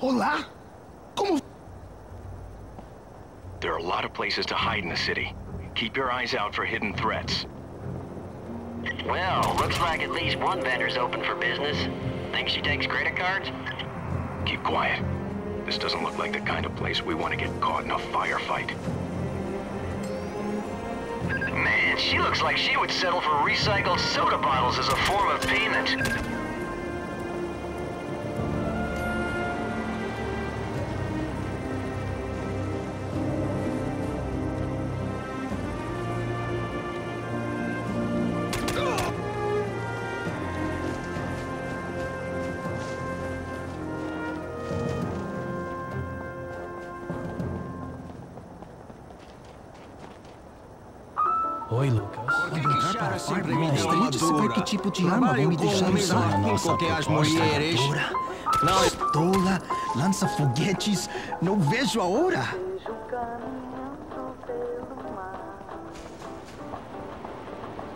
Olá? Como... There are a lot of places to hide in the city. Keep your eyes out for hidden threats. Well, looks like at least one vendor's open for business. Think she takes credit cards? Keep quiet. This doesn't look like the kind of place we want to get caught in a firefight. Man, she looks like she would settle for recycled soda bottles as a form of payment. Oi, Lucas. Por que entrar para sempre me distrito? que tipo de arma vai me deixar usar? Nossa proposta é dura. Pistola, lança foguetes. Não vejo a hora.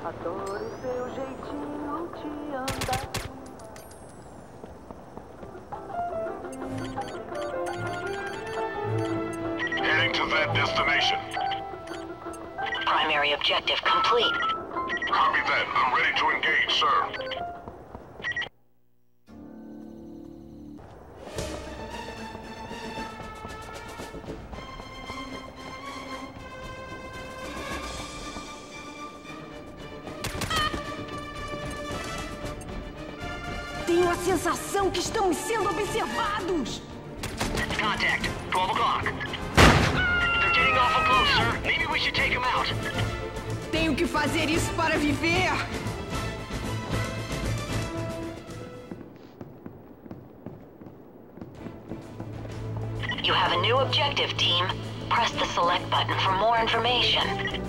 Adoro seu jeitinho de andar. Heading to that destination. Primary objective complete. Copy that. I'm ready to engage, sir. Tenho a sensação que estamos sendo observados. Contact. 12 o'clock. Awful close, sir. Maybe we should take them out. Tenho que fazer isso para viver. You have a new objective, team. Press the select button for more information.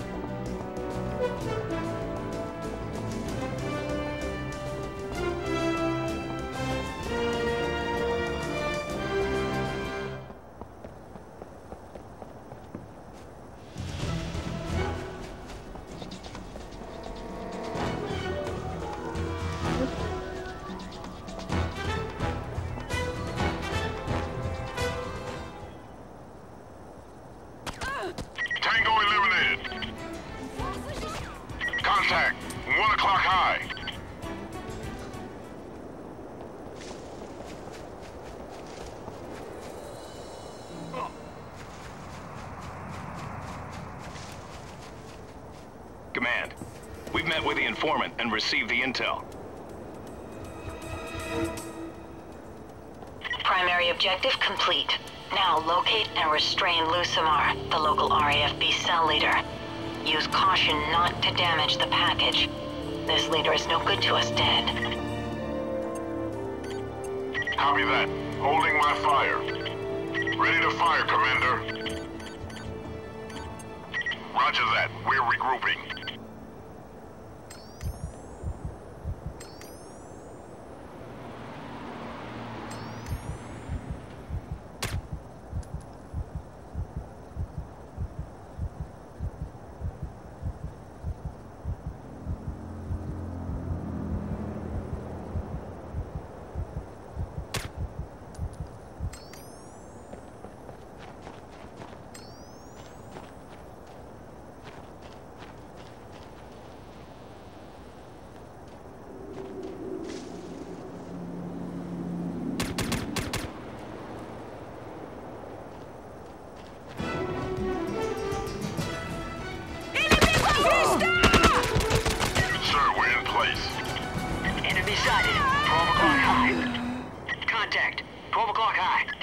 Informant and received the intel. Primary objective complete. Now locate and restrain Lusamar, the local RAFB cell leader. Use caution not to damage the package. This leader is no good to us dead. Copy that. Holding my fire. Ready to fire, Commander. Roger that. We're regrouping. 12 o'clock high.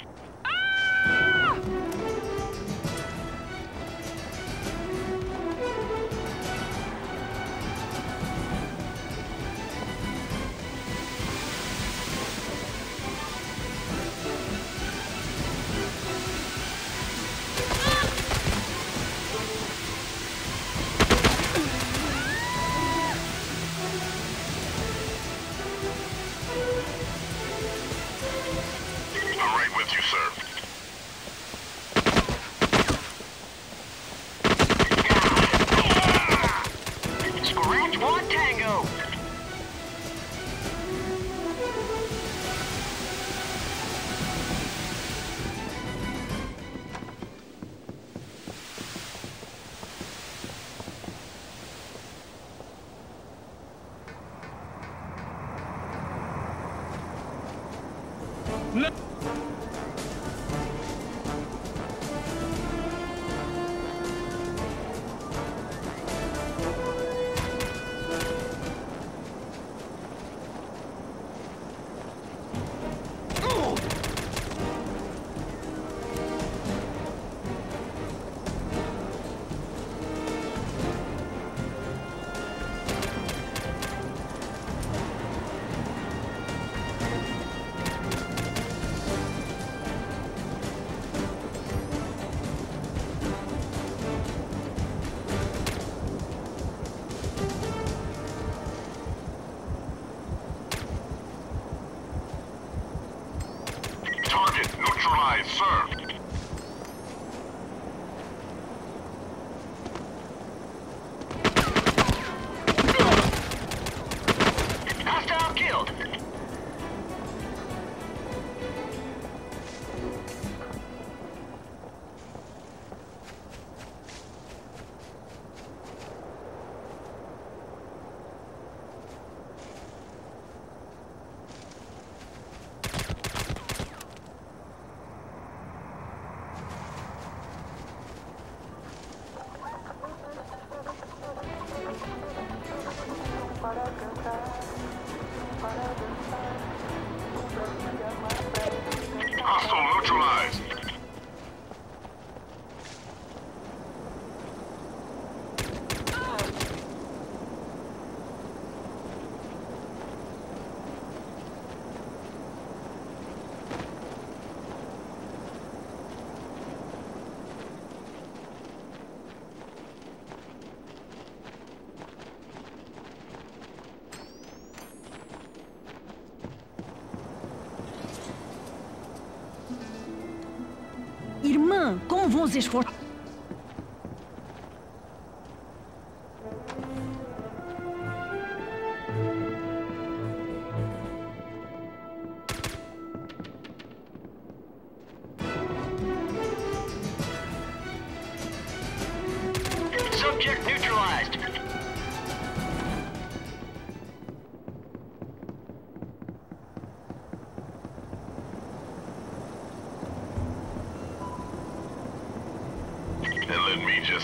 Vão os esforços?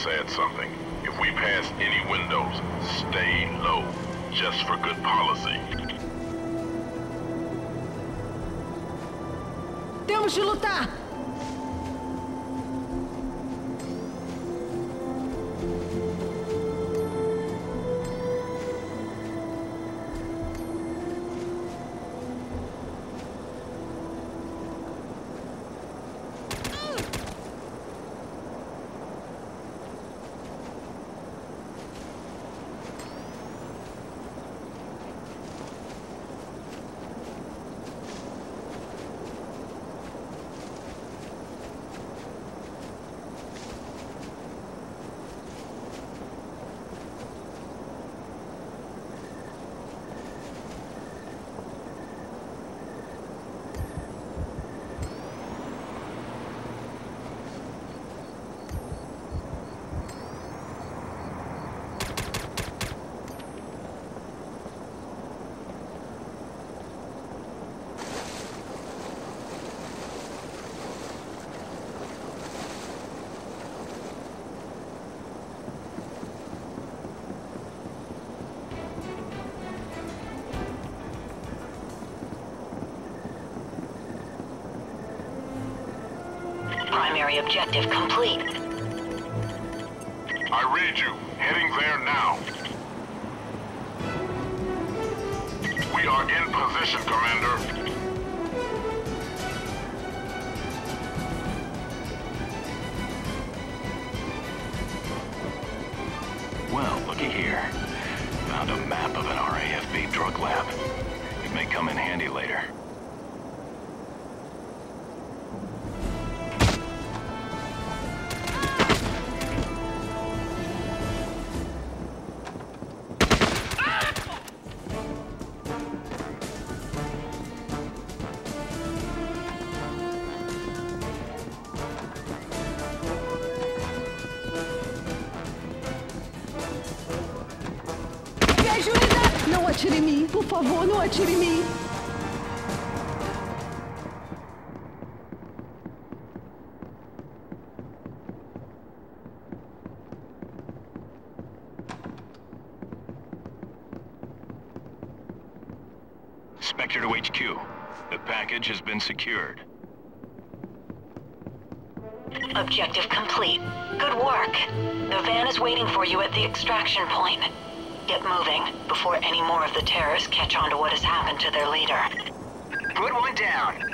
Add something. If we pass any windows, stay low. Just for good policy. Temos de lutar! Primary objective complete. I read you. Heading there now. We are in position, Commander. Well, looky here. Found a map of an RAFB drug lab. It may come in handy later. em mim, por favor, não atire em mim. Spectre to HQ. The package has been secured. Objective complete. Good work. The van is waiting for you at the extraction point. Get moving before any more of the terrorists catch on to what has happened to their leader. Good one down.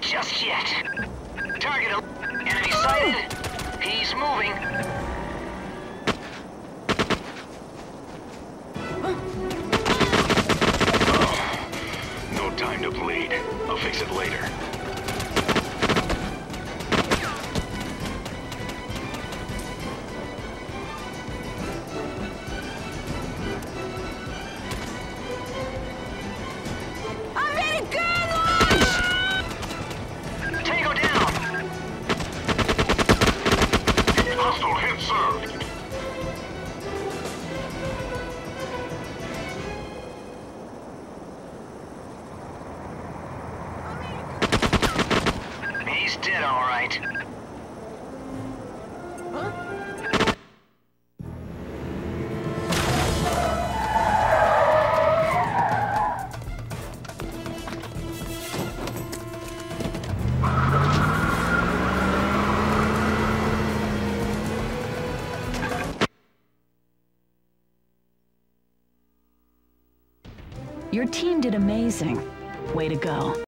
Just yet. Target enemy sighted. He's moving. No time to bleed. I'll fix it later. Your team did amazing. Way to go.